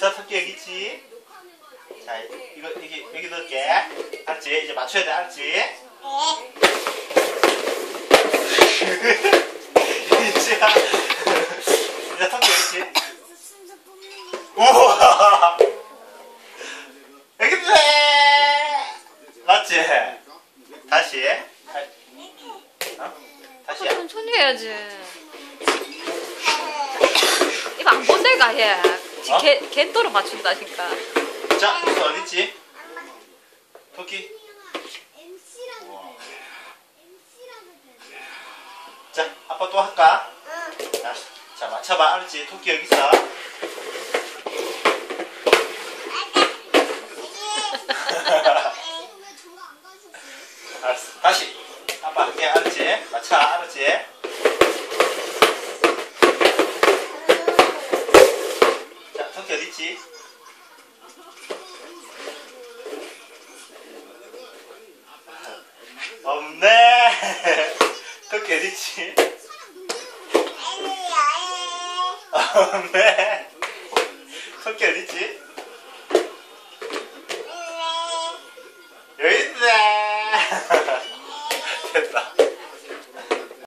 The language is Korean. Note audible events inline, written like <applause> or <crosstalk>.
토끼 여기 있지? 자, 이거, 여기, 여기 넣을게. 알았지? 이제 맞춰야 돼, 알았지? 이지야. <laughs> 이제 토끼 여기 있지? 우와! 여기 있네! 맞지? 다시. 어? 다시야. 천천히 해야지. 이거 안 본데가 얘. 어? 개, 갯도로 맞춘다니까. 자, 토끼 어디 있지? 토끼. 자, 아빠 또 할까? 자, 자 맞춰봐, 알았지? 토끼 여기 있어. <laughs> 알았어. 다시. 아빠 할게, 알았지? 맞춰, 알았지? 떡볶이 어딨지? 없네 <laughs> 터키 어딨지? 없네 터키 어딨지? 여깄네 <laughs> 됐다